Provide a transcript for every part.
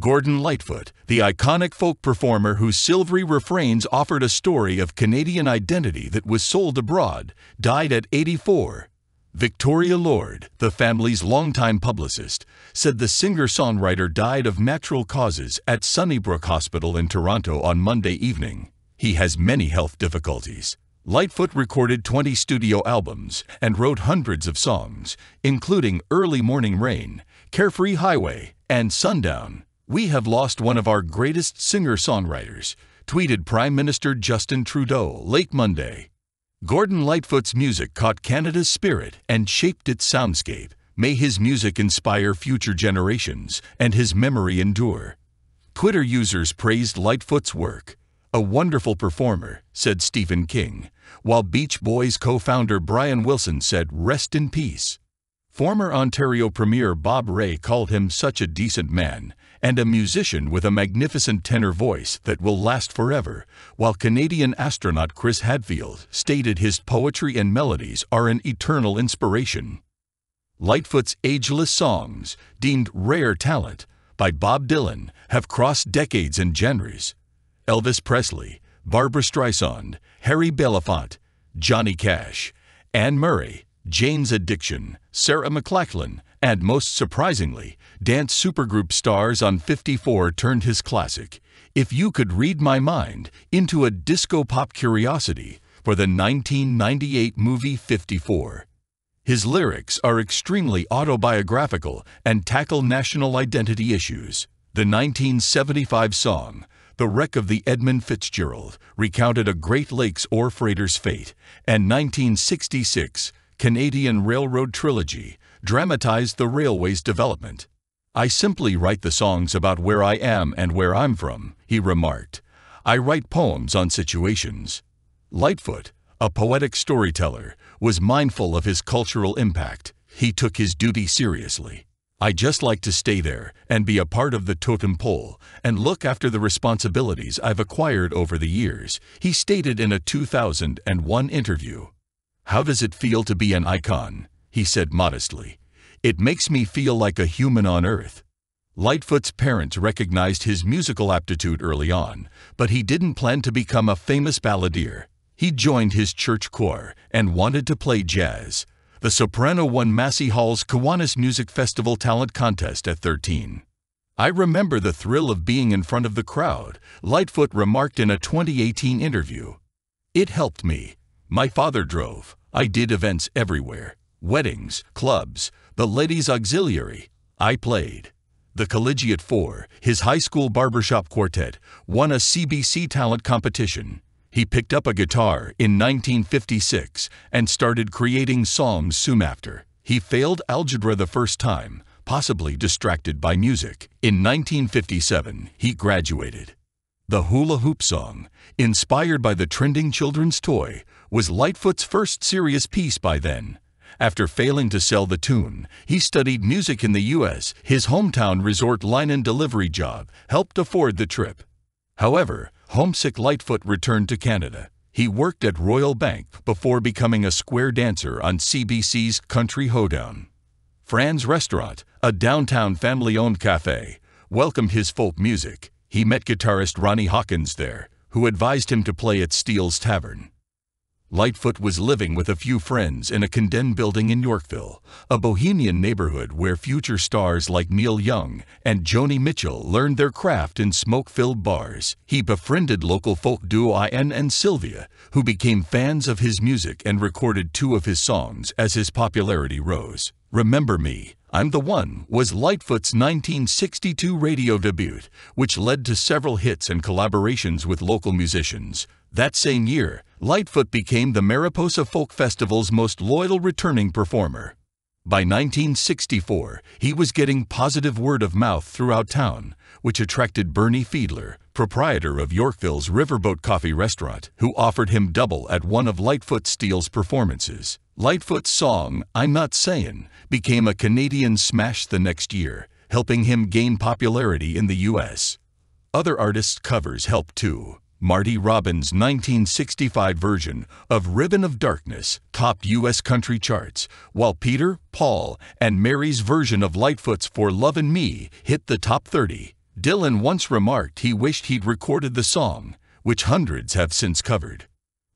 Gordon Lightfoot, the iconic folk performer whose silvery refrains offered a story of Canadian identity that was sold abroad, died at 84. Victoria Lord, the family's longtime publicist, said the singer-songwriter died of natural causes at Sunnybrook Hospital in Toronto on Monday evening. He has many health difficulties. Lightfoot recorded 20 studio albums and wrote hundreds of songs, including Early Morning Rain, Carefree Highway, and Sundown. We have lost one of our greatest singer-songwriters, tweeted Prime Minister Justin Trudeau late Monday. Gordon Lightfoot's music caught Canada's spirit and shaped its soundscape. May his music inspire future generations and his memory endure. Twitter users praised Lightfoot's work. A wonderful performer, said Stephen King, while Beach Boys co-founder Brian Wilson said, rest in peace. Former Ontario Premier Bob Rae called him such a decent man and a musician with a magnificent tenor voice that will last forever, while Canadian astronaut Chris Hadfield stated his poetry and melodies are an eternal inspiration. Lightfoot's ageless songs, deemed rare talent by Bob Dylan, have crossed decades and genres. Elvis Presley, Barbra Streisand, Harry Belafonte, Johnny Cash, Anne Murray, Jane's Addiction, Sarah McLachlan, and most surprisingly, dance supergroup stars on 54 turned his classic, If You Could Read My Mind, into a disco pop curiosity for the 1998 movie 54. His lyrics are extremely autobiographical and tackle national identity issues. The 1975 song, The Wreck of the Edmund Fitzgerald, recounted a Great Lakes ore freighter's fate, and 1966 Canadian Railroad Trilogy dramatized the railway's development. I simply write the songs about where I am and where I'm from, he remarked. I write poems on situations. Lightfoot, a poetic storyteller, was mindful of his cultural impact. He took his duty seriously. I just like to stay there and be a part of the totem pole and look after the responsibilities I've acquired over the years, he stated in a 2001 interview. How does it feel to be an icon? He said modestly. It makes me feel like a human on earth. Lightfoot's parents recognized his musical aptitude early on, but he didn't plan to become a famous balladeer. He joined his church choir and wanted to play jazz. The soprano won Massey Hall's Kiwanis Music Festival Talent Contest at 13. I remember the thrill of being in front of the crowd, Lightfoot remarked in a 2018 interview. It helped me. My father drove. I did events everywhere weddings, clubs, the ladies' auxiliary. I played. The Collegiate Four, his high school barbershop quartet, won a CBC talent competition. He picked up a guitar in 1956 and started creating songs soon after. He failed algebra the first time, possibly distracted by music. In 1957, he graduated. The Hula Hoop Song, inspired by the trending children's toy, was Lightfoot's first serious piece by then. After failing to sell the tune, he studied music in the U.S. His hometown resort line and delivery job helped afford the trip. However, homesick Lightfoot returned to Canada. He worked at Royal Bank before becoming a square dancer on CBC's Country Hoedown. Fran's Restaurant, a downtown family-owned cafe, welcomed his folk music. He met guitarist Ronnie Hawkins there, who advised him to play at Steele's Tavern. Lightfoot was living with a few friends in a condemned building in Yorkville, a bohemian neighborhood where future stars like Neil Young and Joni Mitchell learned their craft in smoke-filled bars. He befriended local folk duo Ian and Sylvia, who became fans of his music and recorded two of his songs as his popularity rose. Remember Me, I'm the One was Lightfoot's 1962 radio debut, which led to several hits and collaborations with local musicians. That same year, Lightfoot became the Mariposa Folk Festival's most loyal returning performer. By 1964, he was getting positive word of mouth throughout town, which attracted Bernie Fiedler, proprietor of Yorkville's Riverboat Coffee Restaurant, who offered him double at one of Lightfoot Steele's performances. Lightfoot's song, I'm Not Sayin', became a Canadian smash the next year, helping him gain popularity in the U.S. Other artists' covers helped too. Marty Robbins' 1965 version of Ribbon of Darkness topped U.S. country charts, while Peter, Paul, and Mary's version of Lightfoot's For Lovin' Me hit the top 30. Dylan once remarked he wished he'd recorded the song, which hundreds have since covered.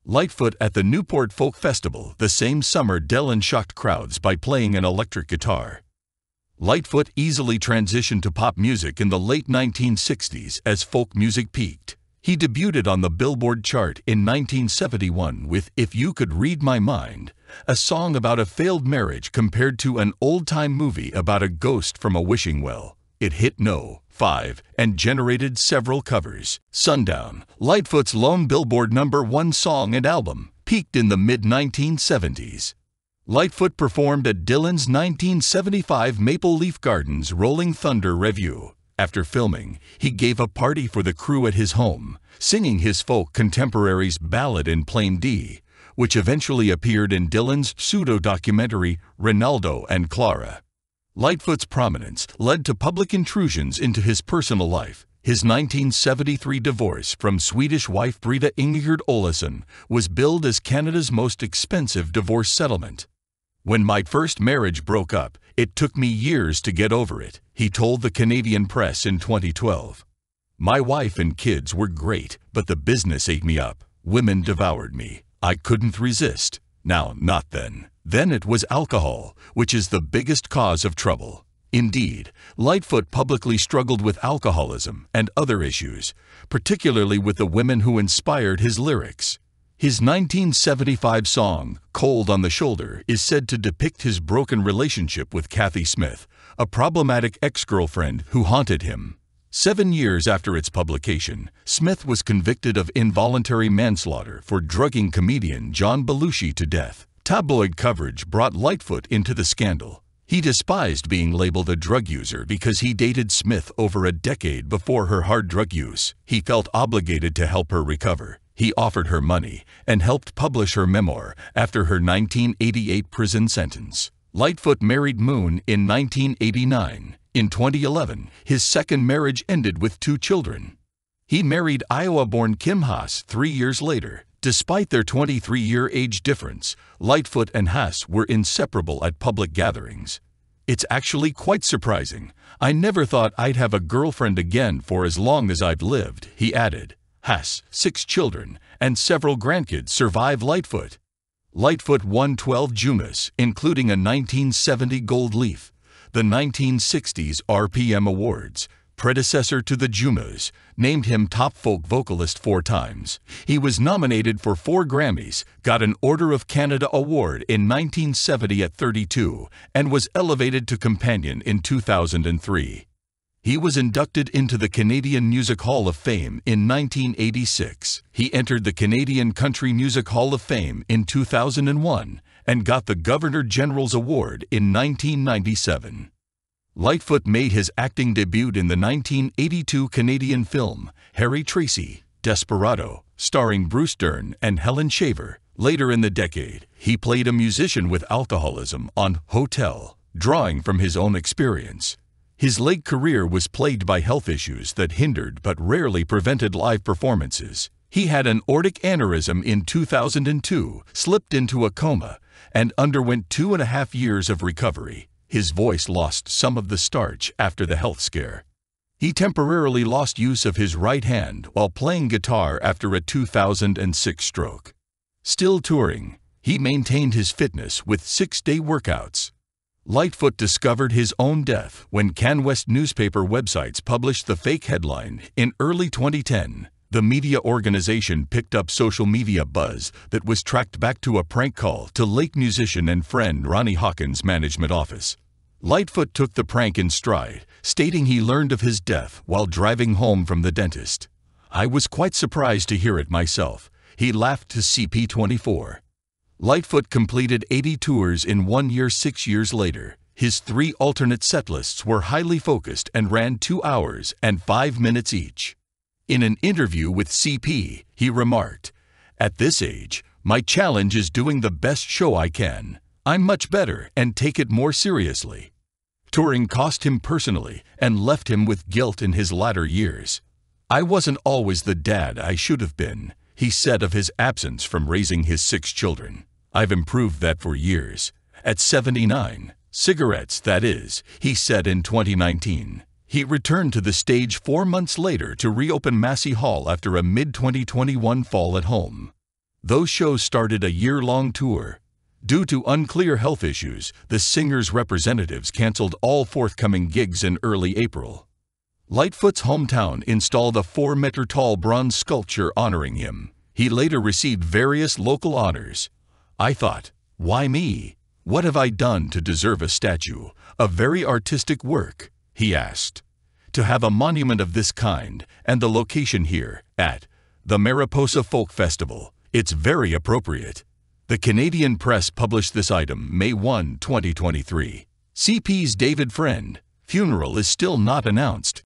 Lightfoot at the Newport Folk Festival the same summer Dylan shocked crowds by playing an electric guitar. Lightfoot easily transitioned to pop music in the late 1960s as folk music peaked. He debuted on the Billboard chart in 1971 with If You Could Read My Mind, a song about a failed marriage compared to an old-time movie about a ghost from a wishing well. It hit no. 5 and generated several covers. Sundown, Lightfoot's lone Billboard number one song and album, peaked in the mid-1970s. Lightfoot performed at Dylan's 1975 Maple Leaf Gardens Rolling Thunder Revue. After filming, he gave a party for the crew at his home, singing his folk contemporaries' ballad in plain D, which eventually appeared in Dylan's pseudo-documentary Renaldo and Clara. Lightfoot's prominence led to public intrusions into his personal life. His 1973 divorce from Swedish wife Brita Ingegerd Olesen was billed as Canada's most expensive divorce settlement. When my first marriage broke up, it took me years to get over it, he told the Canadian press in 2012. My wife and kids were great, but the business ate me up. Women devoured me. I couldn't resist. Now, not then. Then it was alcohol, which is the biggest cause of trouble. Indeed, Lightfoot publicly struggled with alcoholism and other issues, particularly with the women who inspired his lyrics. His 1975 song, Cold on the Shoulder, is said to depict his broken relationship with Kathy Smith, a problematic ex-girlfriend who haunted him. Seven years after its publication, Smith was convicted of involuntary manslaughter for drugging comedian John Belushi to death. Tabloid coverage brought Lightfoot into the scandal. He despised being labeled a drug user because he dated Smith over a decade before her hard drug use. He felt obligated to help her recover. He offered her money and helped publish her memoir after her 1988 prison sentence. Lightfoot married Moon in 1989. In 2011, his second marriage ended with two children. He married Iowa-born Kim Haas three years later. Despite their 23-year age difference, Lightfoot and Haas were inseparable at public gatherings. It's actually quite surprising. I never thought I'd have a girlfriend again for as long as I've lived, he added. Haas, six children, and several grandkids survive Lightfoot. Lightfoot won 12 Junos, including a 1970 Gold Leaf, the 1960s RPM Awards, predecessor to the Junos, named him top folk vocalist four times. He was nominated for four Grammys, got an Order of Canada Award in 1970 at 32, and was elevated to companion in 2003. He was inducted into the Canadian Music Hall of Fame in 1986. He entered the Canadian Country Music Hall of Fame in 2001 and got the Governor General's Award in 1997. Lightfoot made his acting debut in the 1982 Canadian film Harry Tracy, Desperado, starring Bruce Dern and Helen Shaver. Later in the decade, he played a musician with alcoholism on Hotel, drawing from his own experience. His late career was plagued by health issues that hindered but rarely prevented live performances. He had an aortic aneurysm in 2002, slipped into a coma, and underwent two and a half years of recovery. His voice lost some of the starch after the health scare. He temporarily lost use of his right hand while playing guitar after a 2006 stroke. Still touring, he maintained his fitness with six-day workouts. Lightfoot discovered his own death when CanWest newspaper websites published the fake headline in early 2010. The media organization picked up social media buzz that was tracked back to a prank call to Lake musician and friend Ronnie Hawkins' management office. Lightfoot took the prank in stride, stating he learned of his death while driving home from the dentist. I was quite surprised to hear it myself. He laughed to CP24. Lightfoot completed 80 tours in one year six years later. His three alternate setlists were highly focused and ran two hours and five minutes each. In an interview with CP, he remarked, At this age, my challenge is doing the best show I can. I'm much better and take it more seriously. Touring cost him personally and left him with guilt in his latter years. I wasn't always the dad I should have been, he said of his absence from raising his six children. I've improved that for years. At 79, cigarettes, that is, he said in 2019. He returned to the stage four months later to reopen Massey Hall after a mid 2021 fall at home. Those shows started a year long tour. Due to unclear health issues, the singer's representatives canceled all forthcoming gigs in early April. Lightfoot's hometown installed a four meter tall bronze sculpture honoring him. He later received various local honors. I thought, why me? What have I done to deserve a statue, a very artistic work? He asked. To have a monument of this kind and the location here at the Mariposa Folk Festival, it's very appropriate. The Canadian Press published this item May 1, 2023. CP's David Friend. Funeral is still not announced.